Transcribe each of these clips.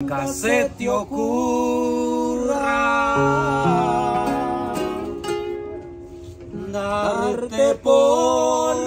Nunca se te ocurra. Darte por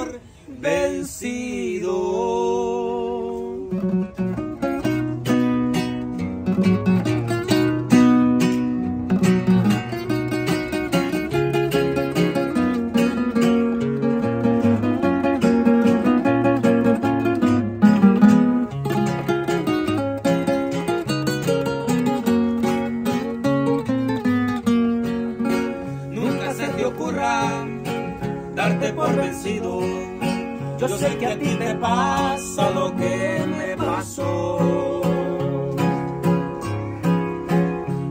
te ocurra darte por vencido. Yo sé que a ti te pasa lo que me pasó.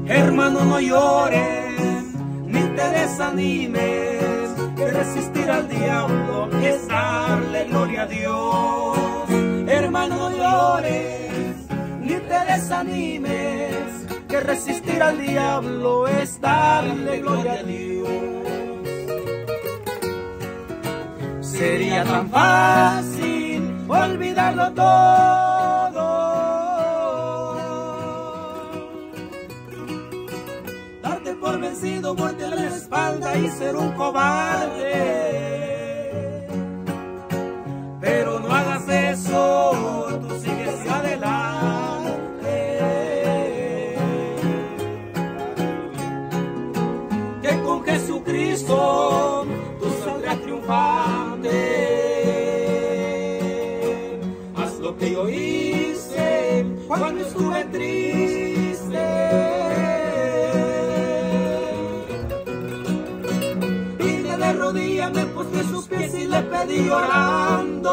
Hermano, no llores, ni te desanimes, que resistir al diablo es darle gloria a Dios. Hermano, no llores, ni te desanimes, que resistir al diablo es darle gloria a Dios. Sería tan fácil olvidarlo todo. Darte por vencido, voltear la espalda y ser un cobarde. Pedí llorando.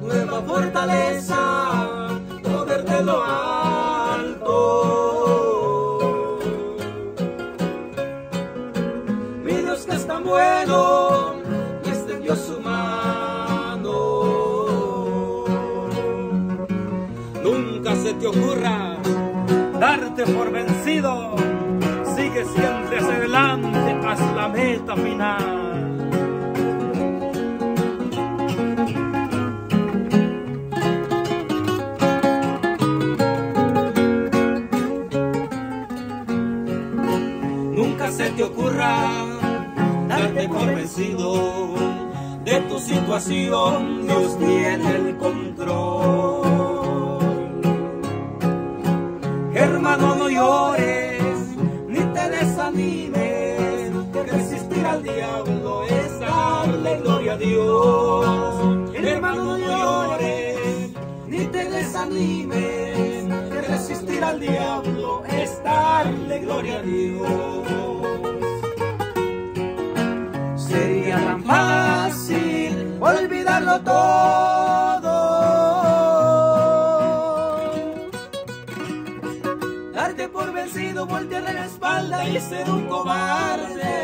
Nueva fortaleza, poder de lo alto. Mi Dios que es tan bueno, me extendió su mano. Nunca se te ocurra darte por vencido. Sigue siempre hacia adelante hasta la meta final. Ocurra darte por vencido de tu situación. Dios tiene el control. Hermano, no llores ni te desanimes. Que resistir al diablo es darle gloria a Dios. Hermano, no llores ni te desanimes. Que resistir al diablo es darle gloria a Dios. Por vencido, voltear la espalda y ser un cobarde.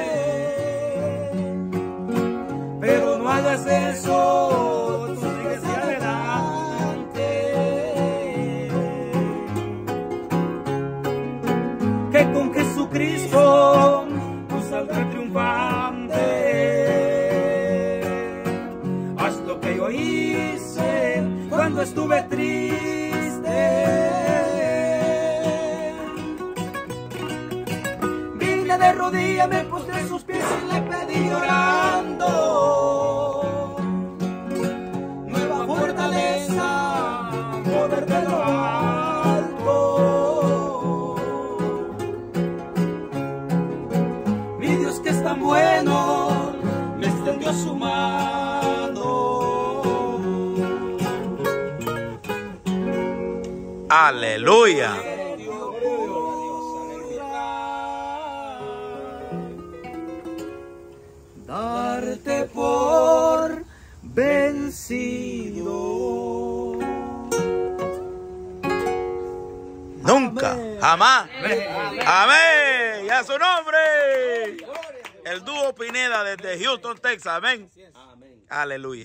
Pero no hagas eso, tú sigues adelante. Que con Jesucristo tú saldrás triunfante. Haz lo que yo hice cuando estuve triste. De rodillas, me en sus pies y le pedí llorando. Nueva fortaleza, poder de lo alto. Mi Dios que es tan bueno, me extendió su mano. Aleluya. Darte por vencido. Nunca, jamás. Amén. Y a su nombre. El dúo Pineda desde Houston, Texas. Amén. Aleluya.